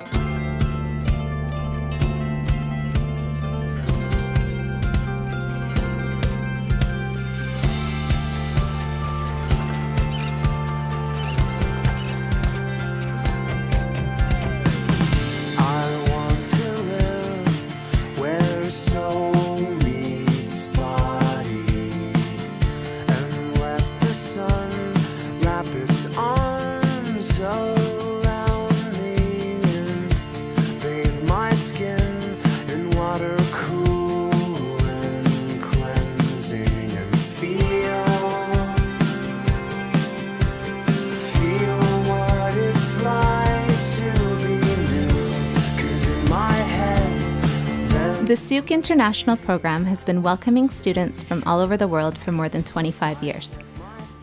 I The Sooke International Program has been welcoming students from all over the world for more than 25 years.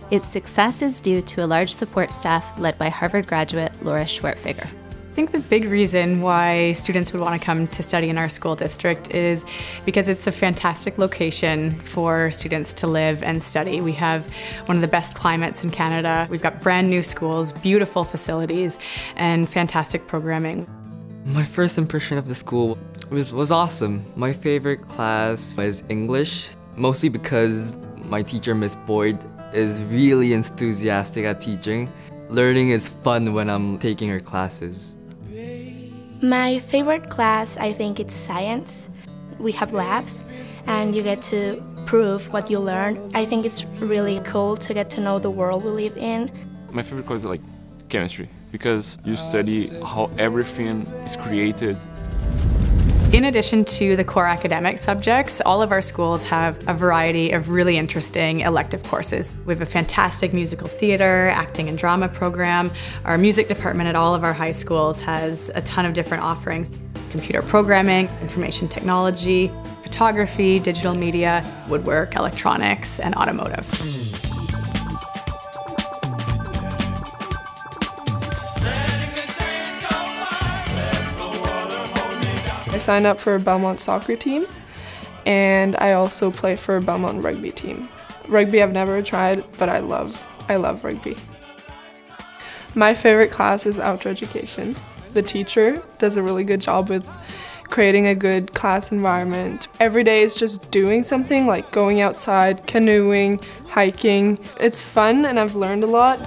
Its success is due to a large support staff led by Harvard graduate Laura Schwertfeger. I think the big reason why students would want to come to study in our school district is because it's a fantastic location for students to live and study. We have one of the best climates in Canada. We've got brand new schools, beautiful facilities, and fantastic programming. My first impression of the school was, was awesome. My favorite class was English, mostly because my teacher, Miss Boyd, is really enthusiastic at teaching. Learning is fun when I'm taking her classes. My favorite class, I think it's science. We have labs and you get to prove what you learned. I think it's really cool to get to know the world we live in. My favorite class is like chemistry because you study how everything is created. In addition to the core academic subjects, all of our schools have a variety of really interesting elective courses. We have a fantastic musical theater, acting and drama program. Our music department at all of our high schools has a ton of different offerings. Computer programming, information technology, photography, digital media, woodwork, electronics, and automotive. Signed up for a Belmont soccer team and I also play for a Belmont rugby team. Rugby I've never tried, but I love I love rugby. My favorite class is outdoor education. The teacher does a really good job with creating a good class environment. Every day is just doing something like going outside, canoeing, hiking. It's fun and I've learned a lot.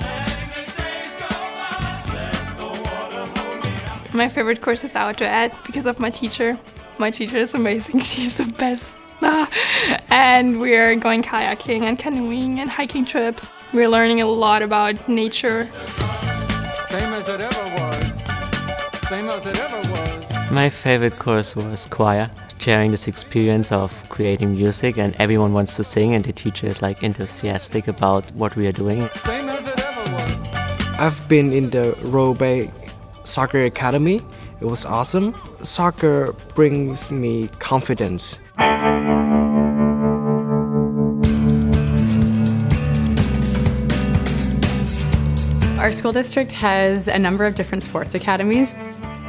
My favorite course is outdoor ed because of my teacher. My teacher is amazing. She's the best. And we're going kayaking and canoeing and hiking trips. We're learning a lot about nature. same as it ever was. Same as it ever was. My favorite course was choir, sharing this experience of creating music and everyone wants to sing and the teacher is like enthusiastic about what we are doing. Same as it ever was. I've been in the Robey Soccer Academy. It was awesome. Soccer brings me confidence. Our school district has a number of different sports academies.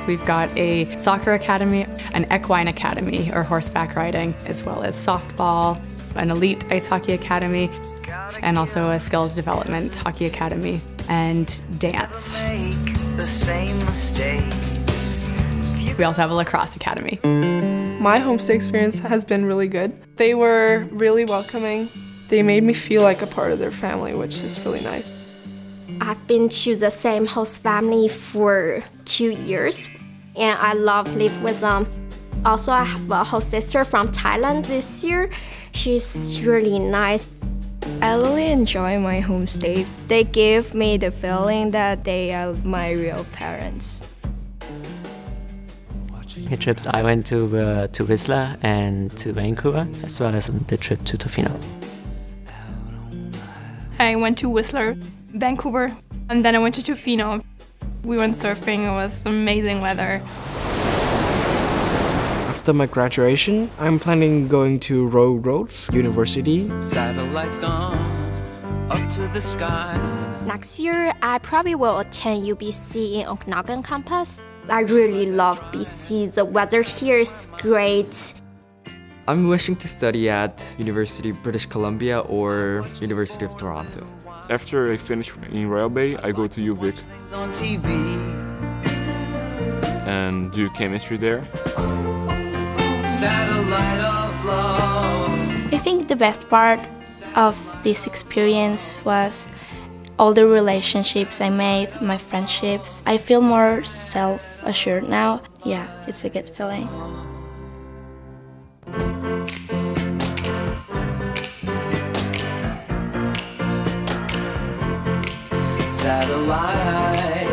We've got a soccer academy, an equine academy, or horseback riding, as well as softball, an elite ice hockey academy, and also a skills development hockey academy, and dance. Make the same mistakes. We also have a lacrosse academy. My homestay experience has been really good. They were really welcoming. They made me feel like a part of their family, which is really nice. I've been to the same host family for two years and I love live with them. Also, I have a host sister from Thailand this year. She's really nice. I really enjoy my homestay. They give me the feeling that they are my real parents. The trips I went to were to Whistler and to Vancouver, as well as the trip to Tofino. I went to Whistler, Vancouver, and then I went to Tofino. We went surfing, it was amazing weather. After my graduation, I'm planning going to Royal Roads University. Satellites gone up to the sky. Next year, I probably will attend UBC in Okanagan campus. I really love BC. The weather here is great. I'm wishing to study at University of British Columbia or University of Toronto. After I finish in Royal Bay, I go to UVic. And do chemistry there. I think the best part of this experience was all the relationships I made, my friendships. I feel more self assured now. Yeah, it's a good feeling. Satellite.